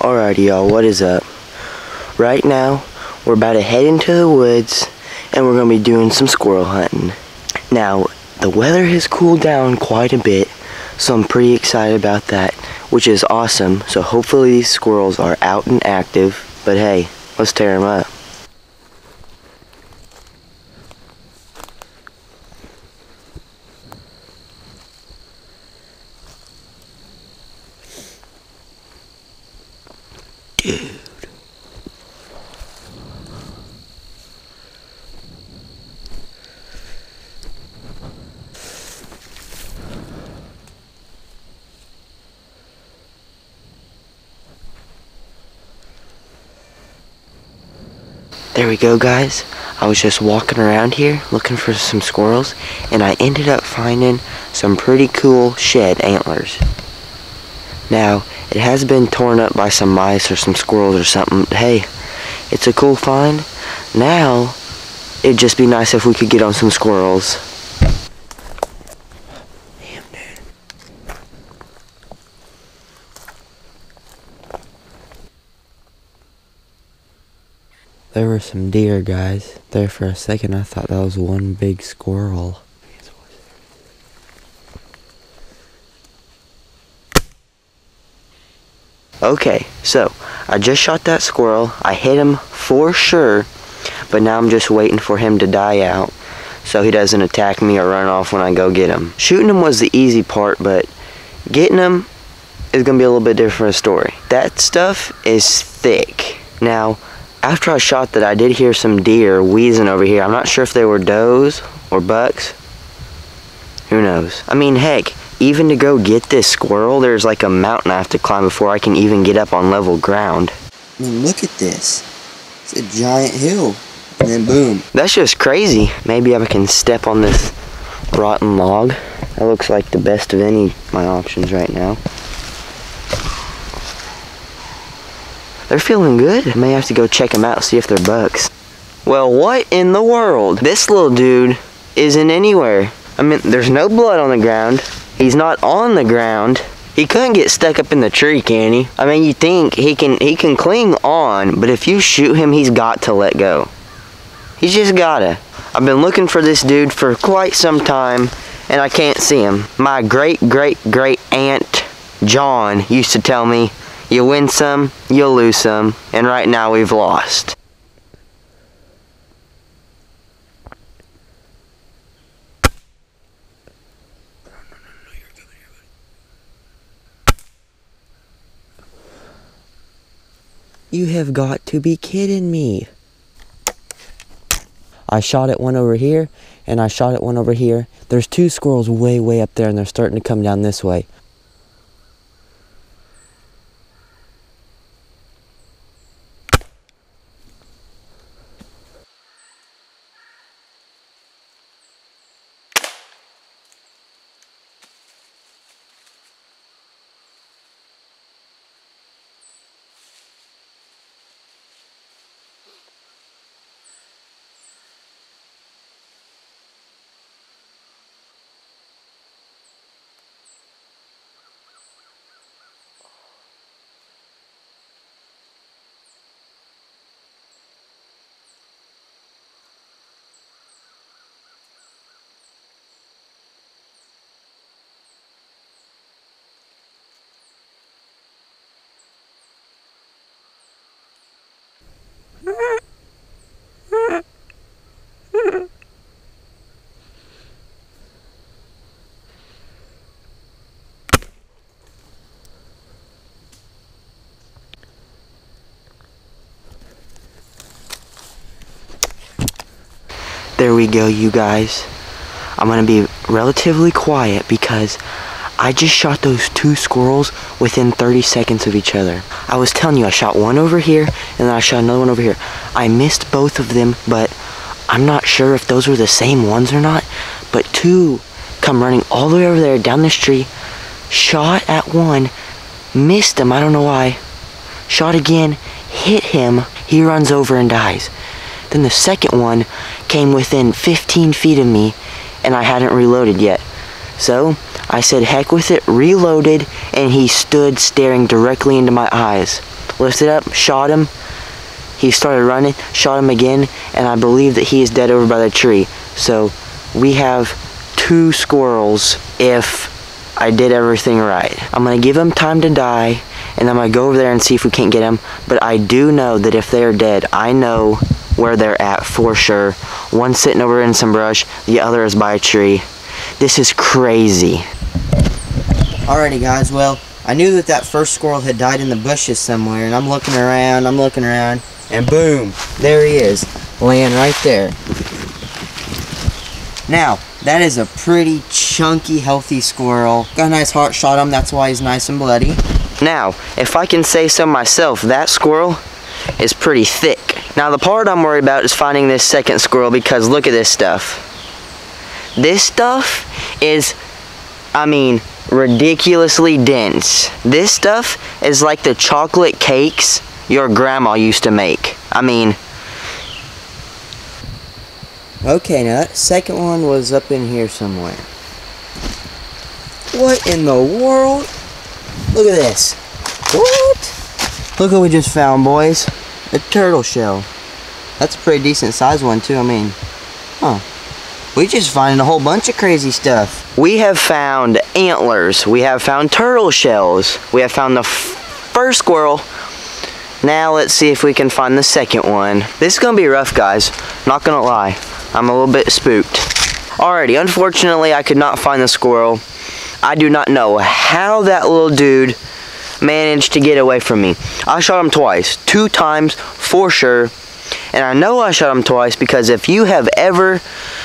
Alrighty y'all, what is up? Right now, we're about to head into the woods and we're to be doing some squirrel hunting. Now, the weather has cooled down quite a bit, so I'm pretty excited about that, which is awesome. So hopefully these squirrels are out and active, but hey, let's tear them up. Dude. There we go guys. I was just walking around here looking for some squirrels and I ended up finding some pretty cool shed antlers. Now, it has been torn up by some mice or some squirrels or something. Hey, it's a cool find. Now, it'd just be nice if we could get on some squirrels. Damn, dude. There were some deer, guys. There for a second, I thought that was one big squirrel. Okay, so I just shot that squirrel. I hit him for sure, but now I'm just waiting for him to die out so he doesn't attack me or run off when I go get him. Shooting him was the easy part, but getting him is going to be a little bit different story. That stuff is thick. Now, after I shot that, I did hear some deer wheezing over here. I'm not sure if they were does or bucks. Who knows? I mean, heck, even to go get this squirrel, there's like a mountain I have to climb before I can even get up on level ground. I mean, look at this. It's a giant hill. And then boom. That's just crazy. Maybe I can step on this rotten log. That looks like the best of any of my options right now. They're feeling good. I may have to go check them out, see if they're bucks. Well, what in the world? This little dude isn't anywhere. I mean, there's no blood on the ground. He's not on the ground. He couldn't get stuck up in the tree, can he? I mean, you think he can he can cling on, but if you shoot him, he's got to let go. He's just gotta. I've been looking for this dude for quite some time, and I can't see him. My great great great aunt John used to tell me, you win some, you'll lose some, and right now we've lost. You have got to be kidding me. I shot at one over here, and I shot at one over here. There's two squirrels way, way up there, and they're starting to come down this way. There we go, you guys. I'm gonna be relatively quiet because I just shot those two squirrels within 30 seconds of each other. I was telling you, I shot one over here and then I shot another one over here. I missed both of them, but I'm not sure if those were the same ones or not. But two come running all the way over there down this tree, shot at one, missed him, I don't know why. Shot again, hit him, he runs over and dies. Then the second one came within 15 feet of me and I hadn't reloaded yet. So I said heck with it, reloaded, and he stood staring directly into my eyes. lifted up, shot him. He started running, shot him again, and I believe that he is dead over by the tree. So we have two squirrels if I did everything right. I'm gonna give him time to die, and I'm gonna go over there and see if we can't get him. But I do know that if they're dead, I know where they're at for sure. One sitting over in some brush, the other is by a tree. This is crazy. Alrighty guys, well, I knew that that first squirrel had died in the bushes somewhere, and I'm looking around, I'm looking around, and boom, there he is, laying right there. Now, that is a pretty chunky, healthy squirrel. Got a nice heart shot him, that's why he's nice and bloody. Now, if I can say so myself, that squirrel is pretty thick. Now, the part I'm worried about is finding this second squirrel because look at this stuff. This stuff is, I mean, ridiculously dense. This stuff is like the chocolate cakes your grandma used to make. I mean, Okay, now that second one was up in here somewhere. What in the world? Look at this. What? Look what we just found, boys. A turtle shell. That's a pretty decent sized one, too. I mean, huh. We just finding a whole bunch of crazy stuff. we have found antlers. We have found turtle shells. We have found the first squirrel. Now let's see if we can find the second one. This is gonna be rough, guys. Not gonna lie. I'm a little bit spooked. Alrighty, unfortunately, I could not find the squirrel. I do not know how that little dude managed to get away from me. I shot him twice, two times for sure. And I know I shot him twice because if you have ever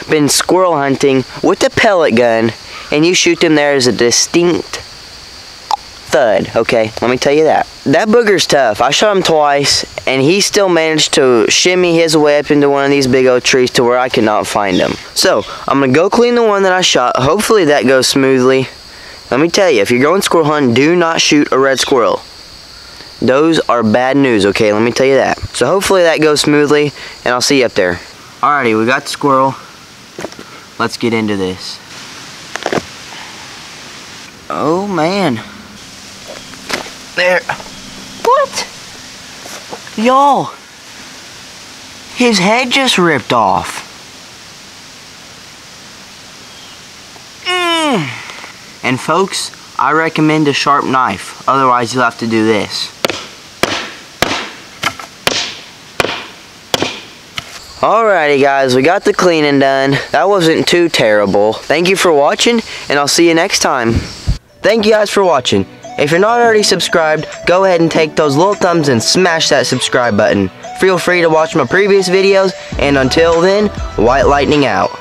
been squirrel hunting with a pellet gun and you shoot them, there is a distinct thud. Okay, let me tell you that. That booger's tough. I shot him twice, and he still managed to shimmy his way up into one of these big old trees to where I could not find him. So I'm gonna go clean the one that I shot. Hopefully that goes smoothly. Let me tell you, if you're going squirrel hunting, do not shoot a red squirrel. Those are bad news, okay? Let me tell you that. So hopefully that goes smoothly, and I'll see you up there. Alrighty, we got the squirrel. Let's get into this. Oh man. There. What? Y'all. His head just ripped off. And folks, I recommend a sharp knife. Otherwise, you'll have to do this. Alrighty guys, we got the cleaning done. That wasn't too terrible. Thank you for watching, and I'll see you next time. Thank you guys for watching. If you're not already subscribed, go ahead and take those little thumbs and smash that subscribe button. Feel free to watch my previous videos, and until then, White Lightning out.